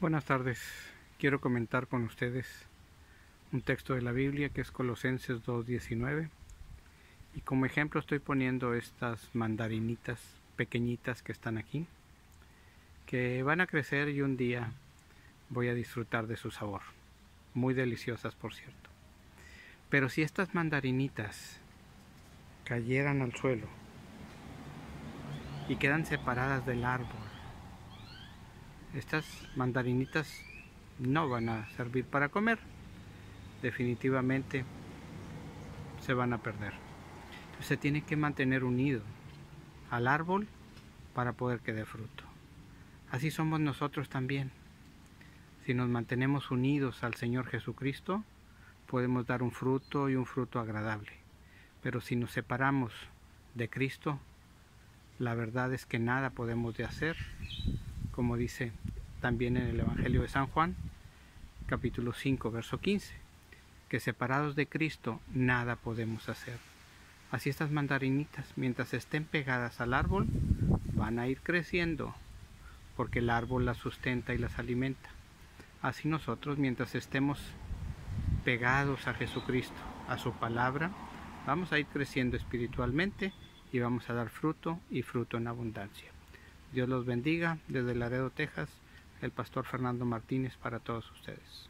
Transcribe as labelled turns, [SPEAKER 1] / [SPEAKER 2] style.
[SPEAKER 1] Buenas tardes. Quiero comentar con ustedes un texto de la Biblia que es Colosenses 2.19 y como ejemplo estoy poniendo estas mandarinitas pequeñitas que están aquí que van a crecer y un día voy a disfrutar de su sabor. Muy deliciosas por cierto. Pero si estas mandarinitas cayeran al suelo y quedan separadas del árbol estas mandarinitas no van a servir para comer. Definitivamente se van a perder. se tiene que mantener unido al árbol para poder que dé fruto. Así somos nosotros también. Si nos mantenemos unidos al Señor Jesucristo, podemos dar un fruto y un fruto agradable. Pero si nos separamos de Cristo, la verdad es que nada podemos de hacer como dice también en el Evangelio de San Juan, capítulo 5, verso 15, que separados de Cristo nada podemos hacer. Así estas mandarinitas, mientras estén pegadas al árbol, van a ir creciendo, porque el árbol las sustenta y las alimenta. Así nosotros, mientras estemos pegados a Jesucristo, a su palabra, vamos a ir creciendo espiritualmente y vamos a dar fruto y fruto en abundancia. Dios los bendiga. Desde Laredo, Texas, el pastor Fernando Martínez para todos ustedes.